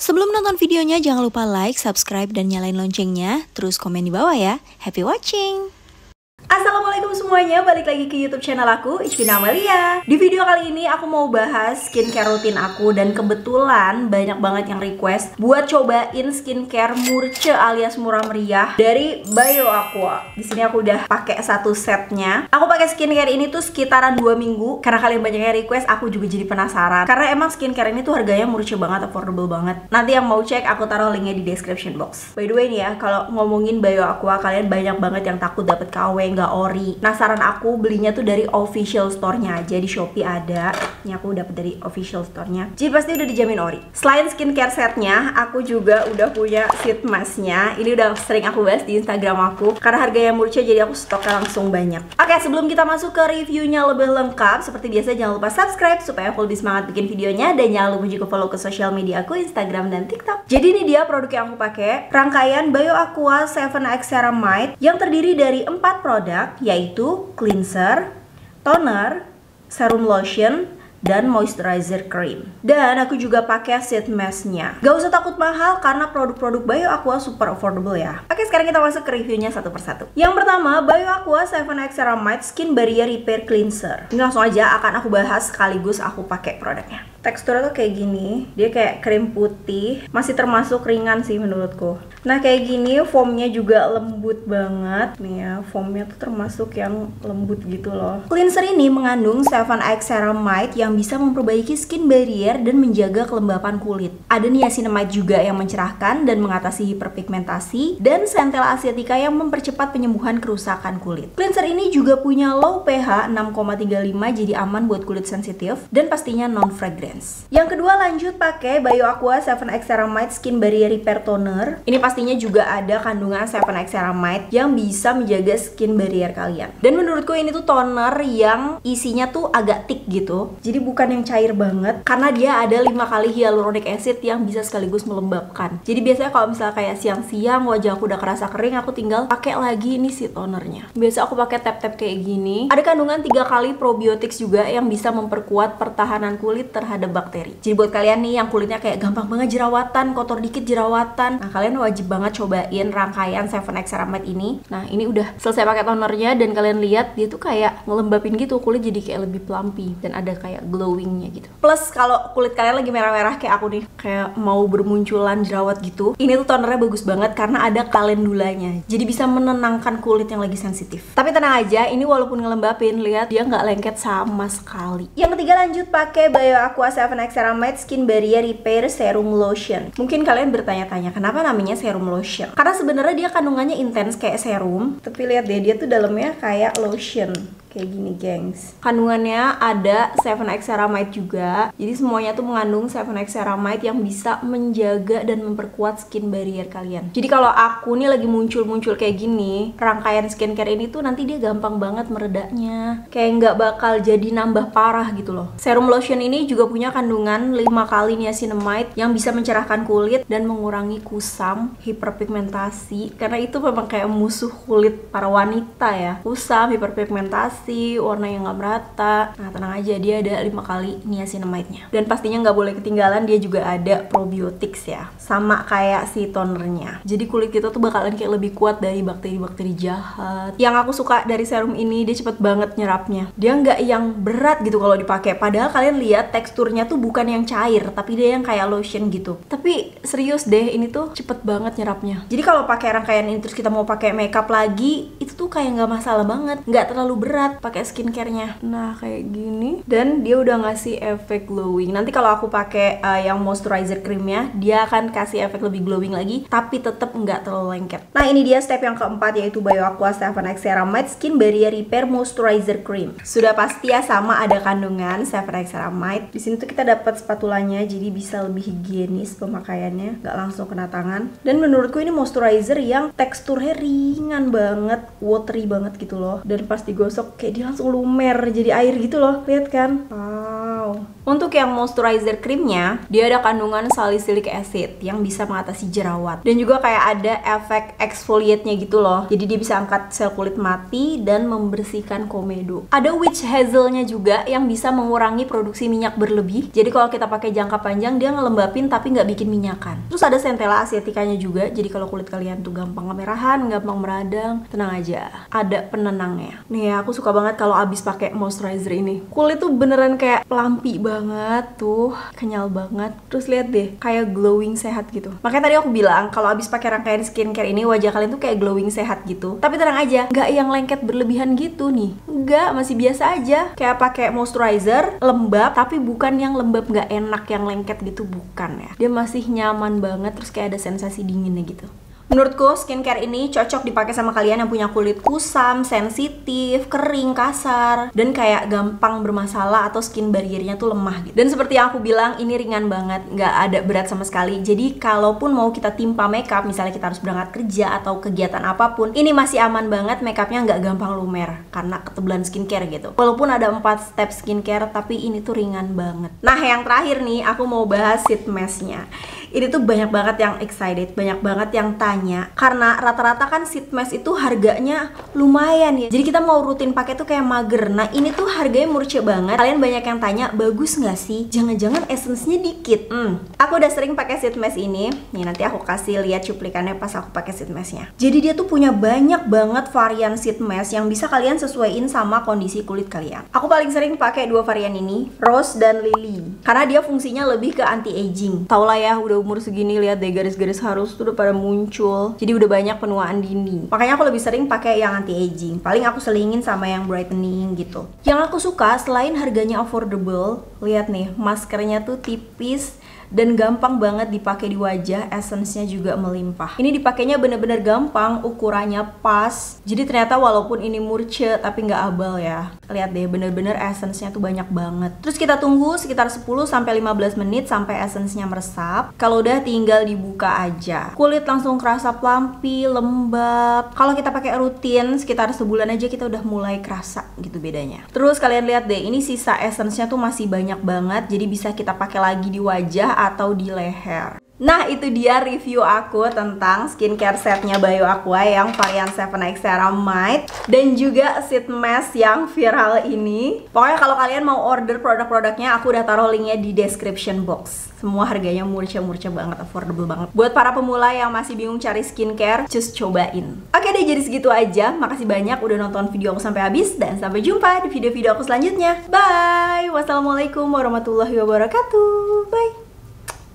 Sebelum nonton videonya, jangan lupa like, subscribe, dan nyalain loncengnya. Terus komen di bawah ya. Happy watching! Assalamualaikum semuanya, balik lagi ke YouTube channel aku, Ichvina Amalia. Di video kali ini aku mau bahas skincare rutin aku dan kebetulan banyak banget yang request buat cobain skincare murce alias murah meriah dari Bio Aqua. Di sini aku udah pakai satu setnya. Aku pakai skincare ini tuh sekitaran dua minggu karena kalian banyak yang request, aku juga jadi penasaran. Karena emang skincare ini tuh harganya murce banget, affordable banget. Nanti yang mau cek aku taruh linknya di description box. By the way nih ya, kalau ngomongin Bio Aqua kalian banyak banget yang takut dapet KW nggak ori. Nah aku belinya tuh dari official store-nya aja di Shopee ada. Ini aku dapat dari official store-nya. Jadi pasti udah dijamin ori. Selain skincare setnya, aku juga udah punya sheet mask-nya. Ini udah sering aku bahas di Instagram aku. Karena harganya murah jadi aku stoknya langsung banyak. Oke sebelum kita masuk ke reviewnya lebih lengkap, seperti biasa jangan lupa subscribe supaya aku lebih semangat bikin videonya dan jangan lupa juga follow ke sosial media aku Instagram dan TikTok. Jadi ini dia produk yang aku pakai. Rangkaian Bio Aqua 7X Ceramide yang terdiri dari 4 produk produk yaitu cleanser, toner, serum lotion, dan moisturizer cream. Dan aku juga pakai sheet masknya. Gak usah takut mahal karena produk-produk Bio Aqua super affordable ya. Oke, sekarang kita masuk ke reviewnya satu persatu. Yang pertama, Bio Aqua 7X Ceramide Skin Barrier Repair Cleanser. Ini langsung aja akan aku bahas sekaligus aku pakai produknya teksturnya tuh kayak gini dia kayak krim putih masih termasuk ringan sih menurutku nah kayak gini foamnya juga lembut banget nih ya foamnya tuh termasuk yang lembut gitu loh cleanser ini mengandung 7X ceramide yang bisa memperbaiki skin barrier dan menjaga kelembapan kulit ada niacinamide juga yang mencerahkan dan mengatasi hiperpigmentasi dan centella asiatica yang mempercepat penyembuhan kerusakan kulit cleanser ini juga punya low pH 6,35 jadi aman buat kulit sensitif dan pastinya non fragrant yang kedua lanjut pakai Bio Aqua 7X Ceramide Skin Barrier Repair Toner. Ini pastinya juga ada kandungan 7X Ceramide yang bisa menjaga skin barrier kalian. Dan menurutku ini tuh toner yang isinya tuh agak thick gitu. Jadi bukan yang cair banget karena dia ada 5 kali hyaluronic acid yang bisa sekaligus melembabkan. Jadi biasanya kalau misalnya kayak siang-siang wajah aku udah kerasa kering, aku tinggal pakai lagi ini si tonernya. Biasa aku pakai tap-tap kayak gini. Ada kandungan 3 kali probiotics juga yang bisa memperkuat pertahanan kulit terhadap ada bakteri. Jadi buat kalian nih yang kulitnya kayak gampang banget jerawatan, kotor dikit jerawatan, nah kalian wajib banget cobain rangkaian 7X Ceramide ini. Nah ini udah selesai pakai tonernya dan kalian lihat dia tuh kayak ngelembapin gitu kulit jadi kayak lebih plumpy dan ada kayak glowingnya gitu. Plus kalau kulit kalian lagi merah-merah kayak aku nih, kayak mau bermunculan jerawat gitu, ini tuh tonernya bagus banget karena ada kalendulanya. Jadi bisa menenangkan kulit yang lagi sensitif. Tapi tenang aja, ini walaupun ngelembapin, lihat dia nggak lengket sama sekali. Yang ketiga lanjut pakai Bio Aqua 7X Ceramide Skin Barrier Repair Serum Lotion. Mungkin kalian bertanya-tanya kenapa namanya serum lotion? Karena sebenarnya dia kandungannya intens kayak serum, tapi lihat deh dia tuh dalamnya kayak lotion kayak gini gengs. Kandungannya ada 7X ceramide juga. Jadi semuanya tuh mengandung 7X ceramide yang bisa menjaga dan memperkuat skin barrier kalian. Jadi kalau aku nih lagi muncul-muncul kayak gini rangkaian skincare ini tuh nanti dia gampang banget meredaknya. Kayak nggak bakal jadi nambah parah gitu loh. Serum lotion ini juga punya kandungan 5 kali niacinamide yang bisa mencerahkan kulit dan mengurangi kusam hiperpigmentasi. Karena itu memang kayak musuh kulit para wanita ya. Kusam hiperpigmentasi pasti warna yang nggak merata. Nah tenang aja dia ada lima kali niacinamide-nya. Dan pastinya nggak boleh ketinggalan dia juga ada probiotics ya. Sama kayak si tonernya. Jadi kulit kita tuh bakalan kayak lebih kuat dari bakteri-bakteri jahat. Yang aku suka dari serum ini dia cepet banget nyerapnya. Dia nggak yang berat gitu kalau dipakai. Padahal kalian lihat teksturnya tuh bukan yang cair tapi dia yang kayak lotion gitu. Tapi serius deh ini tuh cepet banget nyerapnya. Jadi kalau pakai rangkaian ini terus kita mau pakai makeup lagi itu tuh kayak nggak masalah banget. Nggak terlalu berat banget pakai skincarenya. Nah kayak gini. Dan dia udah ngasih efek glowing. Nanti kalau aku pakai uh, yang moisturizer creamnya dia akan kasih efek lebih glowing lagi tapi tetap nggak terlalu lengket. Nah ini dia step yang keempat yaitu Bio Aqua 7X Ceramide Skin Barrier Repair Moisturizer Cream. Sudah pasti ya sama ada kandungan 7X Ceramide di sini tuh kita dapat spatulanya jadi bisa lebih higienis pemakaiannya nggak langsung kena tangan. Dan menurutku ini moisturizer yang teksturnya ringan banget watery banget gitu loh. Dan pas digosok kayak dia langsung lumer jadi air gitu loh lihat kan wow Untuk yang moisturizer creamnya, dia ada kandungan salicylic acid yang bisa mengatasi jerawat. Dan juga kayak ada efek exfoliate-nya gitu loh. Jadi dia bisa angkat sel kulit mati dan membersihkan komedo. Ada witch hazelnya juga yang bisa mengurangi produksi minyak berlebih. Jadi kalau kita pakai jangka panjang dia ngelembapin tapi nggak bikin minyakan. Terus ada centella asiaticanya juga. Jadi kalau kulit kalian tuh gampang kemerahan, gampang meradang, tenang aja. Ada penenangnya. Nih aku suka banget kalau abis pakai moisturizer ini. Kulit tuh beneran kayak pelampi banget tuh, kenyal banget. Terus lihat deh, kayak glowing sehat gitu. Makanya tadi aku bilang kalau abis pakai rangkaian skincare ini wajah kalian tuh kayak glowing sehat gitu. Tapi tenang aja, nggak yang lengket berlebihan gitu nih. Enggak, masih biasa aja. Kayak pakai moisturizer lembab, tapi bukan yang lembab nggak enak yang lengket gitu bukan ya. Dia masih nyaman banget, terus kayak ada sensasi dinginnya gitu. Menurutku skincare ini cocok dipakai sama kalian yang punya kulit kusam, sensitif, kering, kasar, dan kayak gampang bermasalah atau skin barriernya tuh lemah gitu. Dan seperti yang aku bilang, ini ringan banget, nggak ada berat sama sekali. Jadi kalaupun mau kita timpa makeup, misalnya kita harus berangkat kerja atau kegiatan apa pun, ini masih aman banget, makeupnya nggak gampang lumer karena ketebalan skincare gitu. Walaupun ada 4 step skincare, tapi ini tuh ringan banget. Nah yang terakhir nih, aku mau bahas sheet masknya ini tuh banyak banget yang excited, banyak banget yang tanya karena rata-rata kan sheet mask itu harganya lumayan ya. Jadi kita mau rutin pakai tuh kayak mager. Nah, ini tuh harganya murce banget. Kalian banyak yang tanya, bagus nggak sih? Jangan-jangan essence-nya dikit. Hmm. Aku udah sering pakai sheet mask ini. Nih nanti aku kasih lihat cuplikannya pas aku pakai sheet masknya. Jadi dia tuh punya banyak banget varian sheet mask yang bisa kalian sesuaiin sama kondisi kulit kalian. Aku paling sering pakai dua varian ini, Rose dan Lily. Karena dia fungsinya lebih ke anti aging. Tau lah ya, udah umur segini lihat deh garis-garis harus tuh udah pada muncul. Jadi udah banyak penuaan dini makanya aku lebih sering pakai yang anti aging paling aku selingin sama yang brightening gitu. Yang aku suka selain harganya affordable lihat nih maskernya tuh tipis dan gampang banget dipakai di wajah essence-nya juga melimpah. Ini dipakainya bener-bener gampang ukurannya pas. Jadi ternyata walaupun ini murce tapi nggak abal ya. Lihat deh bener-bener essence-nya tuh banyak banget. Terus kita tunggu sekitar 10 sampai 15 menit sampai essence-nya meresap. Kalau udah tinggal dibuka aja. Kulit langsung kerasa pelampi lembab. Kalau kita pakai rutin sekitar sebulan aja kita udah mulai kerasa gitu bedanya. Terus kalian lihat deh ini sisa essence-nya tuh masih banyak banget. Jadi bisa kita pakai lagi di wajah atau di leher. Nah itu dia review aku tentang skincare setnya Bayo Aqua yang varian 7X Ceramide Dan juga sheet mask yang viral ini. Pokoknya kalau kalian mau order produk-produknya aku udah taruh linknya di description box. Semua harganya murca-murca banget, affordable banget. Buat para pemula yang masih bingung cari skincare, just cobain. Oke deh jadi segitu aja, makasih banyak udah nonton video aku sampai habis Dan sampai jumpa di video-video aku selanjutnya. Bye, wassalamualaikum warahmatullahi wabarakatuh. Bye